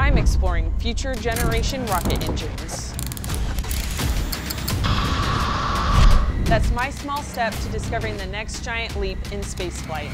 I'm exploring future generation rocket engines. That's my small step to discovering the next giant leap in spaceflight.